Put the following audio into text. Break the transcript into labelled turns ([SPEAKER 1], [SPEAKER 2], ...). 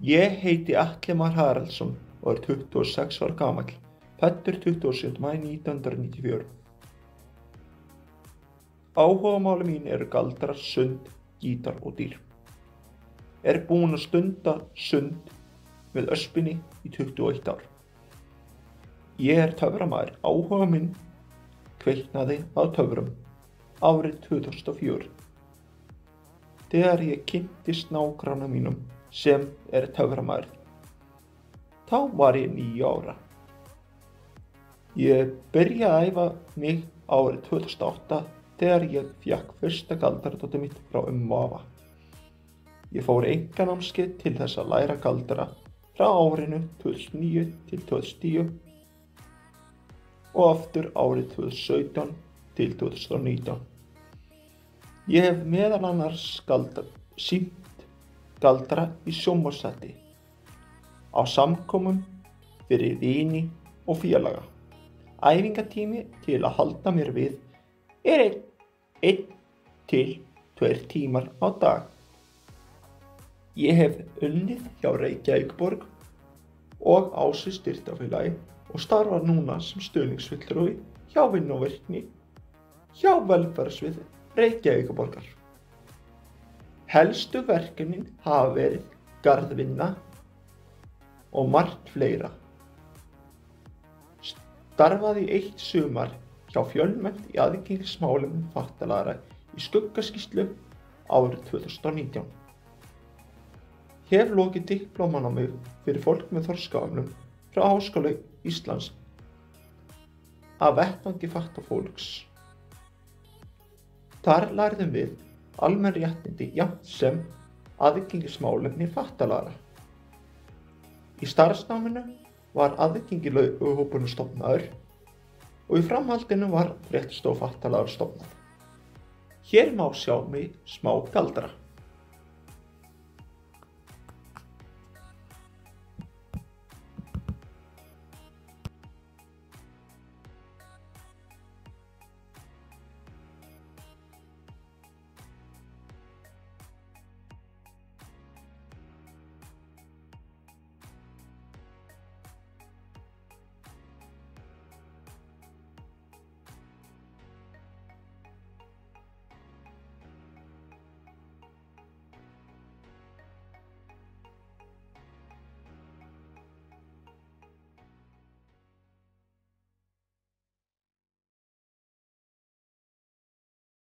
[SPEAKER 1] Ég heiti Atlimar Haraldsson og er 26 ára gamall, fættur 27. mæ 1994. Áhugamáli mín eru galdrar, sund, gítar og dýr. Er búinn að stunda sund með öspinni í 21 ár. Ég er töframæður, áhuga minn kveiknaði á töfrum árið 2004. Þegar ég kynntist nágranna mínum sem er töframæður. Þá var ég nýja ára. Ég byrjaði að æfa mig árið 2008 þegar ég fjakk fyrsta galdardóttu mitt frá um og afa. Ég fór enganámskeið til þess að læra galdara frá árinu 2009 til 2010 og aftur árið 2017 til 2019. Ég hef meðal annars sínt galdara í sjónvarsætti á samkomum fyrir vini og félaga. Æfingatími til að halda mér við er einn ein til tveir tímar á dag. Ég hef unnið hjá Reykjavíkborg og Ási styrtafélagi og starfar núna sem stöðningsfulltrúi hjá Vinnóverkni hjá velferðsvið Reykjavíkaborgar. Helstu verkefnin hafa verið garðvinna og margt fleira. Starfaði eitt sumar hjá fjölmennt í aðgengismálum fattalara í skuggaskíslu árið 2019. Hef lokið diplómanámi fyrir fólk með þorskaöfnum frá Háskóla Íslands af vettvangi fattafólks. Þar lærðum við almenn réttindi jafn sem aðgengismálefni fattalara. Í starfsnáminu var aðgengilauðhópunum stofnaður og í framhaldinu var réttstof fattalagur stofnað. Hér má sjá mig smá galdra.